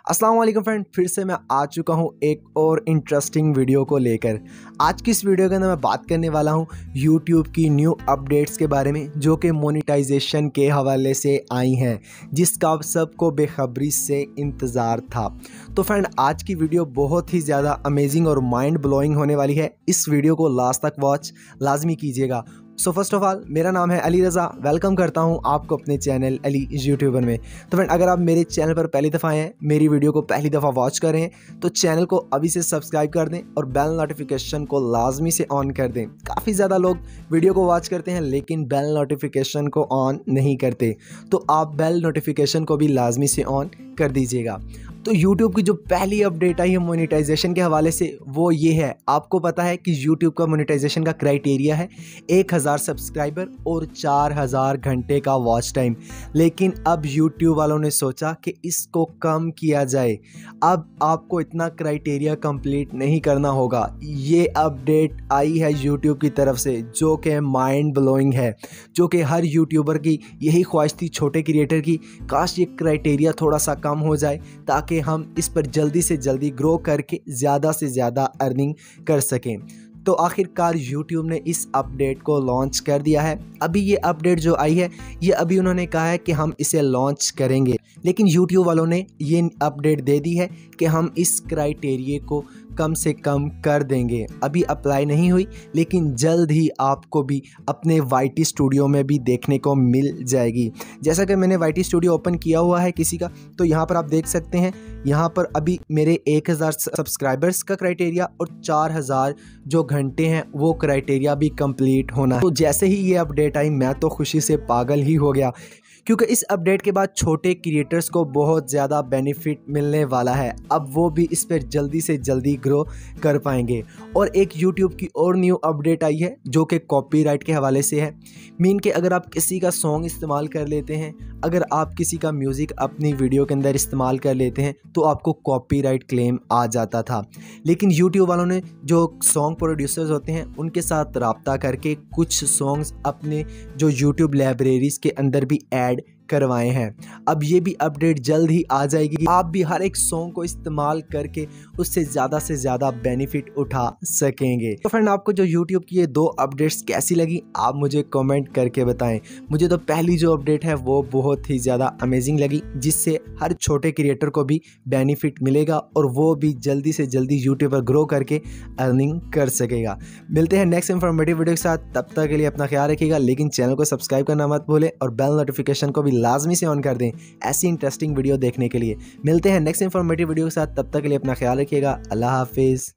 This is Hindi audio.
अस्सलाम वालेकुम फ्रेंड, फिर से मैं आ चुका हूँ एक और इंटरेस्टिंग वीडियो को लेकर। आज की इस वीडियो के अंदर मैं बात करने वाला हूँ यूट्यूब की न्यू अपडेट्स के बारे में, जो कि मोनेटाइजेशन के हवाले से आई हैं, जिसका सबको बेखबरी से इंतज़ार था। तो फ्रेंड, आज की वीडियो बहुत ही ज़्यादा अमेजिंग और माइंड ब्लोइंग होने वाली है। इस वीडियो को लास्ट तक वॉच लाजमी कीजिएगा। सो फ़र्स्ट ऑफ़ ऑल मेरा नाम है अली रज़ा। वेलकम करता हूँ आपको अपने चैनल अली यूट्यूबर में। तो फ्रेंड अगर आप मेरे चैनल पर पहली दफ़ा आए हैं, मेरी वीडियो को पहली दफ़ा वॉच करें तो चैनल को अभी से सब्सक्राइब कर दें और बेल नोटिफिकेशन को लाजमी से ऑन कर दें। काफ़ी ज़्यादा लोग वीडियो को वॉच करते हैं, लेकिन बेल नोटिफिकेशन को ऑन नहीं करते। तो आप बेल नोटिफिकेशन को भी लाजमी से ऑन कर दीजिएगा। तो YouTube की जो पहली अपडेट आई है मोनेटाइजेशन के हवाले से, वो ये है। आपको पता है कि YouTube का मोनेटाइजेशन का क्राइटेरिया है, एक हज़ार सब्सक्राइबर और चार हज़ार घंटे का वॉच टाइम लेकिन अब YouTube वालों ने सोचा कि इसको कम किया जाए। अब आपको इतना क्राइटेरिया कंप्लीट नहीं करना होगा। ये अपडेट आई है YouTube की तरफ़ से, जो कि माइंड ब्लोइंग है, जो कि हर यूट्यूबर की यही ख्वाहिश थी छोटे क्रिएटर की, काश ये क्राइटेरिया थोड़ा सा कम हो जाए ताकि हम इस पर जल्दी से जल्दी ग्रो करके ज़्यादा से ज़्यादा अर्निंग कर सकें। तो आखिरकार YouTube ने इस अपडेट को लॉन्च कर दिया है। अभी ये अपडेट जो आई है, ये अभी उन्होंने कहा है कि हम इसे लॉन्च करेंगे। लेकिन YouTube वालों ने ये अपडेट दे दी है कि हम इस क्राइटेरिए को कम से कम कर देंगे। अभी अप्लाई नहीं हुई, लेकिन जल्द ही आपको भी अपने YT स्टूडियो में भी देखने को मिल जाएगी। जैसा कि मैंने YT स्टूडियो ओपन किया हुआ है किसी का तो यहाँ पर आप देख सकते हैं, यहाँ पर अभी मेरे एक हज़ार सब्सक्राइबर्स का क्राइटेरिया और चार हज़ार जो घंटे हैं, वो क्राइटेरिया भी कंप्लीट होना तो जैसे ही ये अपडेट आई, मैं तो खुशी से पागल ही हो गया। क्योंकि इस अपडेट के बाद छोटे क्रिएटर्स को बहुत ज़्यादा बेनिफिट मिलने वाला है। अब वो भी इस पर जल्दी से जल्दी ग्रो कर पाएँगे। और एक यूट्यूब की और न्यू अपडेट आई है, जो कि कॉपीराइट के हवाले से है। मीन के अगर आप किसी का सॉन्ग इस्तेमाल कर लेते हैं, अगर आप किसी का म्यूज़िक अपनी वीडियो के अंदर इस्तेमाल कर लेते हैं तो आपको कॉपीराइट क्लेम आ जाता था। लेकिन यूट्यूब वालों ने जो सॉन्ग प्रोड्यूसर्स होते हैं, उनके साथ रबता करके कुछ सॉन्ग्स अपने जो यूट्यूब लाइब्रेरीज़ के अंदर भी ऐड करवाए हैं। अब ये भी अपडेट जल्द ही आ जाएगी। आप भी हर एक सॉन्ग को इस्तेमाल करके उससे ज़्यादा से ज़्यादा बेनिफिट उठा सकेंगे। तो फ्रेंड आपको जो यूट्यूब की ये दो अपडेट्स कैसी लगी, आप मुझे कमेंट करके बताएँ। मुझे तो पहली जो अपडेट है, वो बहुत ही ज़्यादा अमेजिंग लगी, जिससे हर छोटे क्रिएटर को भी बेनिफिट मिलेगा और वो भी जल्दी से जल्दी यूट्यूब पर ग्रो करके अर्निंग कर सकेगा। मिलते हैं नेक्स्ट इन्फॉर्मेटिव वीडियो के साथ। तब तक के लिए अपना ख्याल रखिएगा, लेकिन चैनल को सब्सक्राइब करना मत भूलें और बेल नोटिफिकेशन को भी लाजमी से ऑन कर दें ऐसी इंटरेस्टिंग वीडियो देखने के लिए। मिलते हैं नेक्स्ट इन्फॉर्मेटिव वीडियो के साथ, तब तक के लिए अपना ख्याल रखिएगा। अल्लाह हाफिज़।